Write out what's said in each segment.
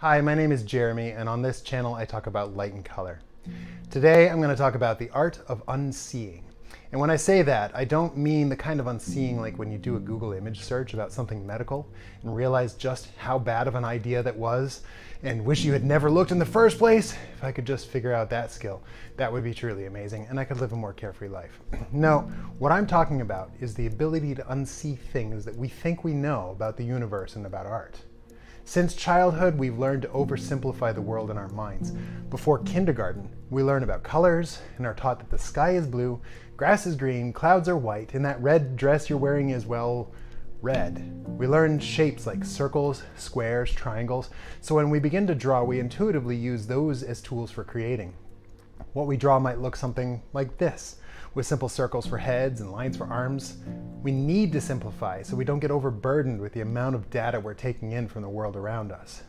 Hi, my name is Jeremy, and on this channel I talk about light and color. Today I'm going to talk about the art of unseeing. And when I say that, I don't mean the kind of unseeing like when you do a Google image search about something medical and realize just how bad of an idea that was and wish you had never looked in the first place. If I could just figure out that skill, that would be truly amazing and I could live a more carefree life. no, what I'm talking about is the ability to unsee things that we think we know about the universe and about art. Since childhood, we've learned to oversimplify the world in our minds. Before kindergarten, we learn about colors and are taught that the sky is blue, grass is green, clouds are white, and that red dress you're wearing is, well, red. We learn shapes like circles, squares, triangles, so when we begin to draw, we intuitively use those as tools for creating. What we draw might look something like this, with simple circles for heads and lines for arms. We need to simplify so we don't get overburdened with the amount of data we're taking in from the world around us.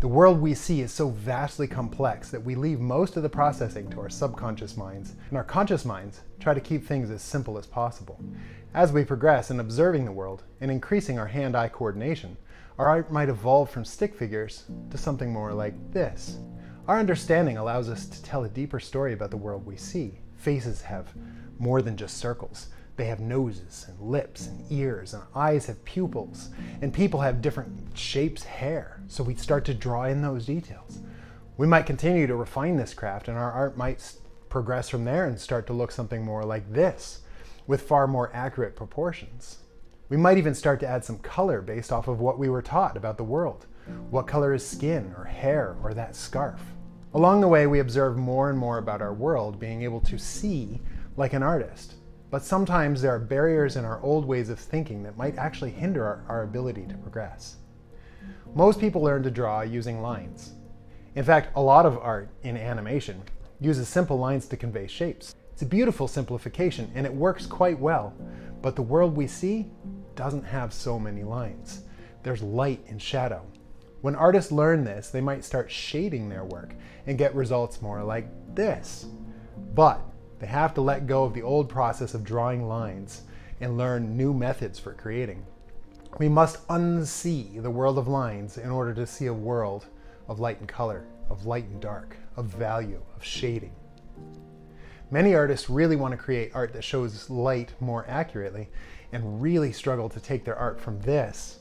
The world we see is so vastly complex that we leave most of the processing to our subconscious minds, and our conscious minds try to keep things as simple as possible. As we progress in observing the world and increasing our hand-eye coordination, our art might evolve from stick figures to something more like this. Our understanding allows us to tell a deeper story about the world we see. Faces have more than just circles. They have noses and lips and ears, and eyes have pupils, and people have different shapes, hair. So we start to draw in those details. We might continue to refine this craft, and our art might progress from there and start to look something more like this, with far more accurate proportions. We might even start to add some color based off of what we were taught about the world. What color is skin or hair or that scarf? Along the way, we observe more and more about our world, being able to see like an artist. But sometimes there are barriers in our old ways of thinking that might actually hinder our, our ability to progress. Most people learn to draw using lines. In fact, a lot of art in animation uses simple lines to convey shapes. It's a beautiful simplification and it works quite well, but the world we see doesn't have so many lines. There's light and shadow, when artists learn this, they might start shading their work and get results more like this. But they have to let go of the old process of drawing lines and learn new methods for creating. We must unsee the world of lines in order to see a world of light and color, of light and dark, of value, of shading. Many artists really want to create art that shows light more accurately and really struggle to take their art from this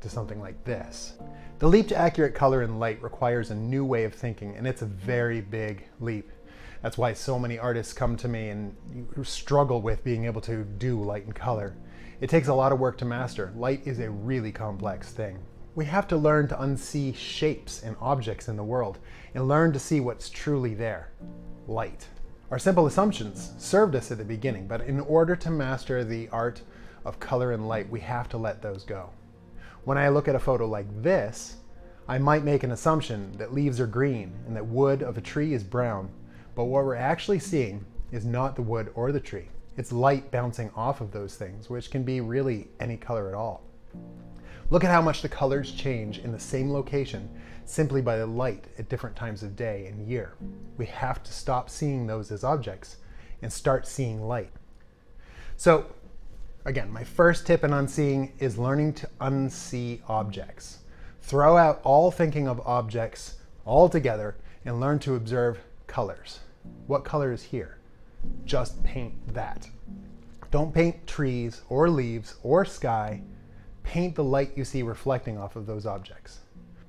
to something like this. The leap to accurate color and light requires a new way of thinking, and it's a very big leap. That's why so many artists come to me and struggle with being able to do light and color. It takes a lot of work to master. Light is a really complex thing. We have to learn to unsee shapes and objects in the world and learn to see what's truly there light. Our simple assumptions served us at the beginning, but in order to master the art of color and light, we have to let those go. When I look at a photo like this, I might make an assumption that leaves are green and that wood of a tree is brown. But what we're actually seeing is not the wood or the tree. It's light bouncing off of those things, which can be really any color at all. Look at how much the colors change in the same location simply by the light at different times of day and year. We have to stop seeing those as objects and start seeing light. So Again, my first tip in unseeing is learning to unsee objects. Throw out all thinking of objects altogether and learn to observe colors. What color is here? Just paint that. Don't paint trees or leaves or sky. Paint the light you see reflecting off of those objects.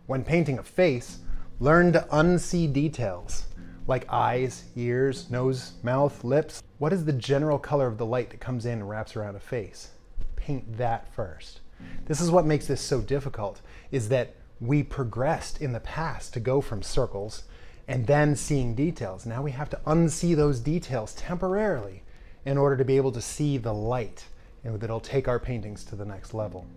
When painting a face, learn to unsee details like eyes, ears, nose, mouth, lips. What is the general color of the light that comes in and wraps around a face? Paint that first. This is what makes this so difficult, is that we progressed in the past to go from circles and then seeing details. Now we have to unsee those details temporarily in order to be able to see the light and that'll take our paintings to the next level.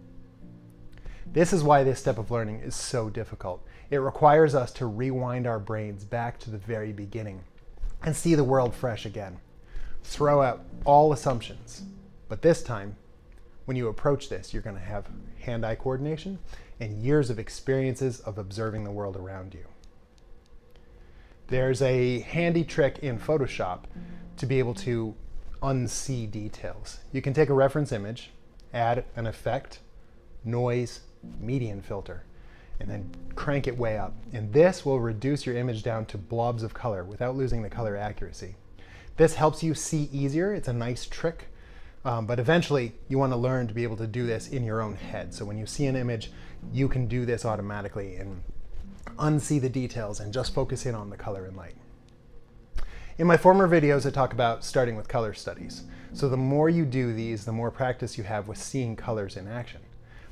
This is why this step of learning is so difficult. It requires us to rewind our brains back to the very beginning and see the world fresh again. Throw out all assumptions. But this time, when you approach this, you're going to have hand-eye coordination and years of experiences of observing the world around you. There's a handy trick in Photoshop to be able to unsee details. You can take a reference image, add an effect, noise, median filter, and then crank it way up. And this will reduce your image down to blobs of color without losing the color accuracy. This helps you see easier. It's a nice trick. Um, but eventually, you want to learn to be able to do this in your own head. So when you see an image, you can do this automatically and unsee the details and just focus in on the color and light. In my former videos, I talk about starting with color studies. So the more you do these, the more practice you have with seeing colors in action.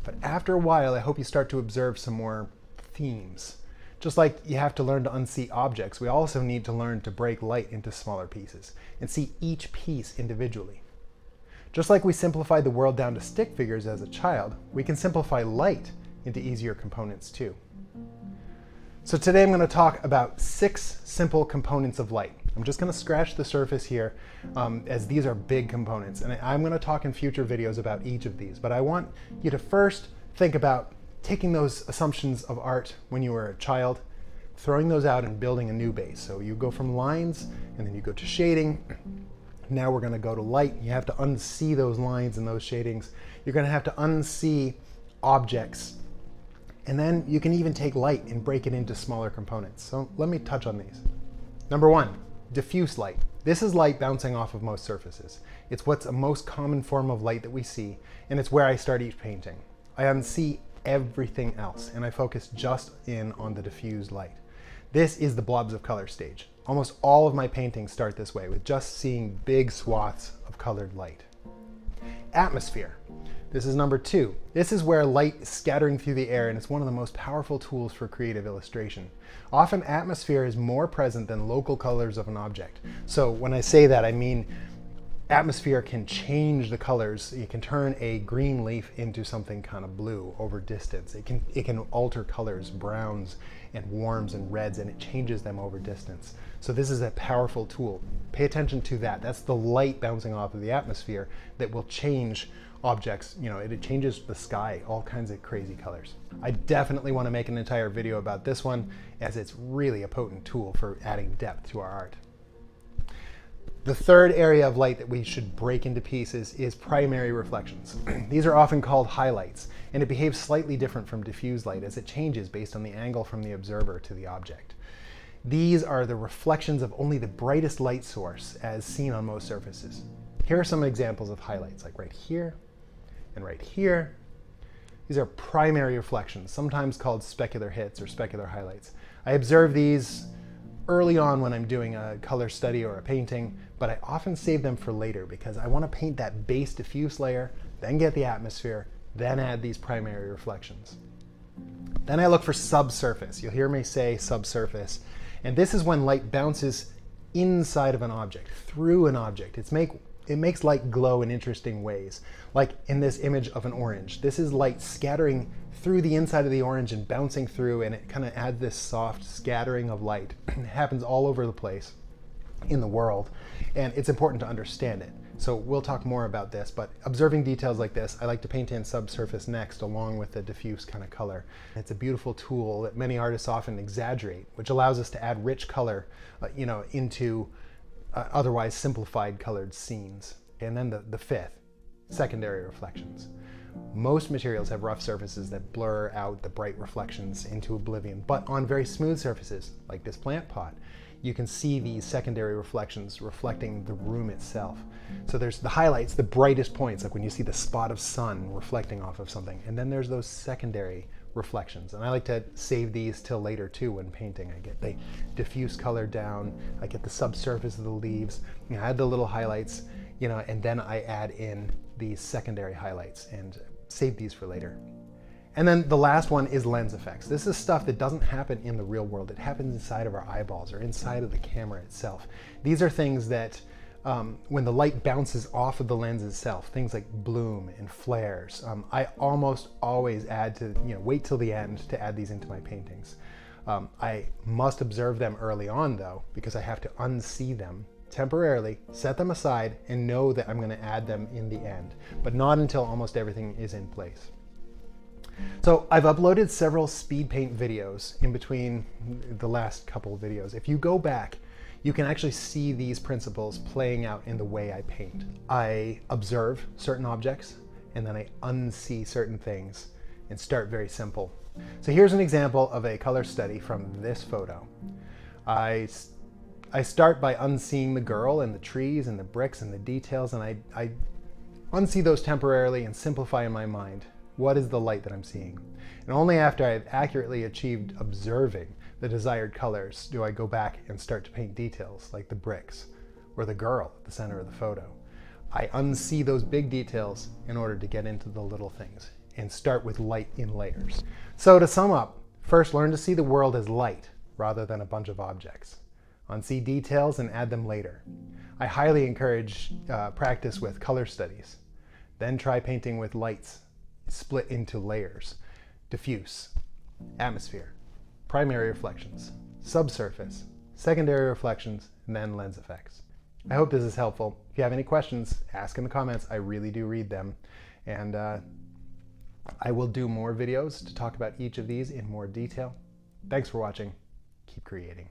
But after a while, I hope you start to observe some more themes. Just like you have to learn to unsee objects, we also need to learn to break light into smaller pieces and see each piece individually. Just like we simplified the world down to stick figures as a child, we can simplify light into easier components too. So today I'm going to talk about six simple components of light. I'm just going to scratch the surface here um, as these are big components. And I'm going to talk in future videos about each of these. But I want you to first think about taking those assumptions of art when you were a child, throwing those out and building a new base. So you go from lines and then you go to shading. Now we're going to go to light. You have to unsee those lines and those shadings. You're going to have to unsee objects and then you can even take light and break it into smaller components. So let me touch on these. Number one, diffuse light. This is light bouncing off of most surfaces. It's what's a most common form of light that we see, and it's where I start each painting. I unsee everything else, and I focus just in on the diffuse light. This is the blobs of color stage. Almost all of my paintings start this way, with just seeing big swaths of colored light. Atmosphere. This is number two. This is where light is scattering through the air and it's one of the most powerful tools for creative illustration. Often atmosphere is more present than local colors of an object. So when I say that, I mean atmosphere can change the colors. You can turn a green leaf into something kind of blue over distance. It can, it can alter colors, browns and warms and reds, and it changes them over distance. So this is a powerful tool. Pay attention to that. That's the light bouncing off of the atmosphere that will change objects, you know, it, changes the sky, all kinds of crazy colors. I definitely want to make an entire video about this one as it's really a potent tool for adding depth to our art. The third area of light that we should break into pieces is primary reflections. These are often called highlights, and it behaves slightly different from diffuse light as it changes based on the angle from the observer to the object. These are the reflections of only the brightest light source as seen on most surfaces. Here are some examples of highlights, like right here, and right here. These are primary reflections, sometimes called specular hits or specular highlights. I observe these early on when I'm doing a color study or a painting, but I often save them for later because I want to paint that base diffuse layer, then get the atmosphere, then add these primary reflections. Then I look for subsurface. You'll hear me say subsurface. And this is when light bounces inside of an object, through an object. It's make, it makes light glow in interesting ways. Like in this image of an orange. This is light scattering through the inside of the orange and bouncing through and it kind of adds this soft scattering of light. it happens all over the place in the world and it's important to understand it. So we'll talk more about this, but observing details like this, I like to paint in subsurface next along with the diffuse kind of color. It's a beautiful tool that many artists often exaggerate, which allows us to add rich color, uh, you know, into uh, otherwise simplified colored scenes. And then the, the fifth, secondary reflections. Most materials have rough surfaces that blur out the bright reflections into oblivion, but on very smooth surfaces, like this plant pot, you can see these secondary reflections reflecting the room itself. So there's the highlights, the brightest points, like when you see the spot of sun reflecting off of something, and then there's those secondary reflections. And I like to save these till later too when painting. I get the diffuse color down, I get the subsurface of the leaves, you know, I add the little highlights, you know, and then I add in these secondary highlights and save these for later. And then the last one is lens effects. This is stuff that doesn't happen in the real world. It happens inside of our eyeballs or inside of the camera itself. These are things that um, when the light bounces off of the lens itself, things like bloom and flares. Um, I almost always add to, you know, wait till the end to add these into my paintings. Um, I must observe them early on though, because I have to unsee them temporarily, set them aside, and know that I'm going to add them in the end, but not until almost everything is in place. So I've uploaded several speed paint videos in between the last couple of videos. If you go back, you can actually see these principles playing out in the way I paint. I observe certain objects and then I unsee certain things and start very simple So here's an example of a color study from this photo. I, I start by unseeing the girl and the trees and the bricks and the details, and I, I unsee those temporarily and simplify in my mind what is the light that I'm seeing. And only after I've accurately achieved observing the desired colors do I go back and start to paint details like the bricks or the girl at the center of the photo. I unsee those big details in order to get into the little things and start with light in layers. So to sum up, first learn to see the world as light rather than a bunch of objects. Unsee details and add them later. I highly encourage uh, practice with color studies. Then try painting with lights split into layers. Diffuse, atmosphere, primary reflections, subsurface, secondary reflections, and then lens effects. I hope this is helpful. If you have any questions, ask in the comments. I really do read them. And uh, I will do more videos to talk about each of these in more detail. Thanks for watching. Keep creating.